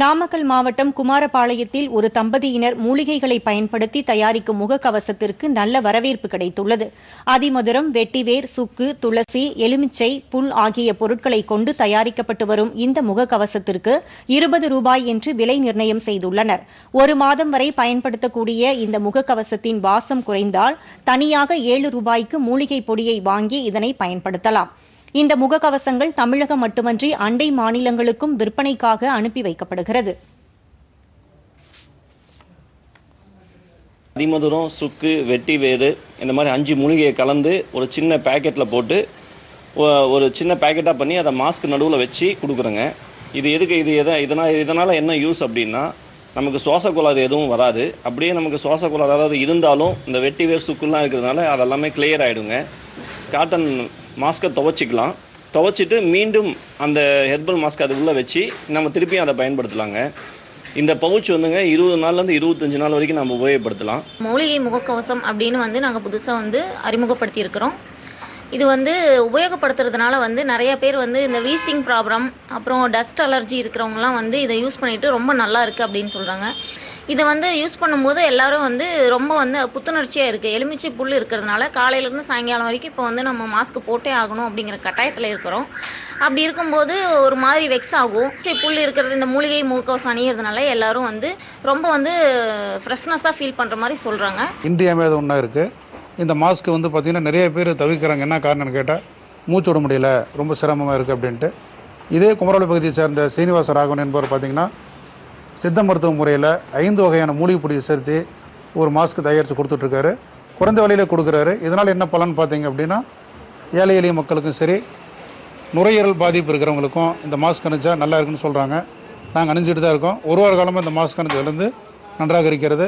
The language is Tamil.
நாமக்கல் மாவட்டம் குமாரபாளையத்தில் ஒரு தம்பதியினர் மூலிகைகளை பயன்படுத்தி தயாரிக்கும் முகக்கவசத்திற்கு நல்ல வரவேற்பு கிடைத்துள்ளது. அதிமதுரம் வெட்டிவேர் சுக்கு துளசி எலுமிச்சை புல் ஆகிய பொருட்களை கொண்டு தயாரிக்கப்பட்டு வரும் இந்த முகக்கவசத்திற்கு இருபது ரூபாய் என்று விலை நிர்ணயம் செய்துள்ளனர். ஒரு மாதம் வரை பயன்படுத்தக்கூடிய இந்த முகக்கவசத்தின் வாசம் குறைந்தால் தனியாக ஏழு ரூபாய்க்கு மூலிகை பொடியை வாங்கி இதனை பயன்படுத்தலாம். இந்த முகக்கவசங்கள் தமிழகம் மட்டுமன்றி அண்டை மாநிலங்களுக்கும் விற்பனைக்காக அனுப்பி வைக்கப்படுகிறது. அதிமதுரம் சுக்கு வெட்டி வேறு இந்த மாதிரி அஞ்சு மூலிகையை கலந்து ஒரு சின்ன பேக்கெட்டில் போட்டு ஒரு சின்ன பேக்கெட்டாக பண்ணி அதை மாஸ்க் நடுவில் வச்சு கொடுக்குறோங்க. இது எதுக்கு இது எதை இதனால் இதனால் என்ன யூஸ் அப்படின்னா நமக்கு சுவாச கோளாறு எதுவும் வராது. அப்படியே நமக்கு சுவாச கோளாறு அதாவது இருந்தாலும் இந்த வெட்டி வேர் சுக்குலாம் இருக்கிறதுனால அதெல்லாமே கிளியர் ஆகிடுங்க காட்டன் மாஸ்க்கை துவைச்சிக்கலாம். துவைச்சிட்டு மீண்டும் அந்த ஹெர்பல் மாஸ்க் அது உள்ளே வச்சு நம்ம திருப்பியும் அதை பயன்படுத்தலாங்க. இந்த பவுச் வந்துங்க இருபது நாள்லேருந்து இருபத்தஞ்சு நாள் வரைக்கும் நம்ம உபயோகப்படுத்தலாம். மூலிகை முகக்கவசம் அப்படின்னு வந்து நாங்கள் புதுசாக வந்து அறிமுகப்படுத்தியிருக்கிறோம். இது வந்து உபயோகப்படுத்துறதுனால வந்து நிறைய பேர் வந்து இந்த வீசிங் ப்ராப்ளம் அப்புறம் டஸ்ட் அலர்ஜி இருக்கிறவங்கலாம் வந்து இதை யூஸ் பண்ணிட்டு ரொம்ப நல்லா இருக்குது அப்படின்னு சொல்கிறாங்க இதை வந்து யூஸ் பண்ணும்போது எல்லாரும் வந்து ரொம்ப வந்து புத்துணர்ச்சியாக இருக்குது எலுமிச்சை புல் இருக்கிறதுனால காலையிலேருந்து சாயங்காலம் வரைக்கும் இப்போ வந்து நம்ம மாஸ்க் போட்டே ஆகணும் அப்படிங்கிற கட்டாயத்தில் இருக்கிறோம். அப்படி இருக்கும்போது ஒரு மாதிரி வெக்ஸ் ஆகும். புல் இருக்கிறது இந்த மூலிகை முகக்கவசம் அணியிறதுனால எல்லாரும் வந்து ரொம்ப வந்து ஃப்ரெஷ்னஸாக ஃபீல் பண்ணுற மாதிரி சொல்கிறாங்க இன்றியமையாத ஒன்றா இருக்குது இந்த மாஸ்க் வந்து பார்த்திங்கன்னா நிறைய பேர் தவிர்க்கிறாங்க. என்ன காரணம்னு கேட்டால் மூச்சு விட முடியல ரொம்ப சிரமமாக இருக்குது அப்படின்ட்டு. இதே குமரவளி பகுதியை சேர்ந்த சீனிவாச ராகவன் என்பவர் பார்த்திங்கன்னா சித்த மருத்துவ முறையில் ஐந்து வகையான மூலிகை பொடியை சேர்த்து ஒரு மாஸ்க் தயாரித்து கொடுத்துட்ருக்காரு. குறைந்த விலையில் கொடுக்குறாரு. இதனால் என்ன பலன் பார்த்தீங்க அப்படின்னா ஏழை எளிய மக்களுக்கும் சரி நுரையீரல் பாதிப்பு இருக்கிறவங்களுக்கும் இந்த மாஸ்க் அணிஞ்சா நல்லா இருக்குன்னு சொல்கிறாங்க நாங்கள் அணிஞ்சிட்டு தான் இருக்கோம். ஒரு வார காலமாக இந்த மாஸ்க் அணிஞ்சதுலேருந்து நன்றாக இருக்கிறது.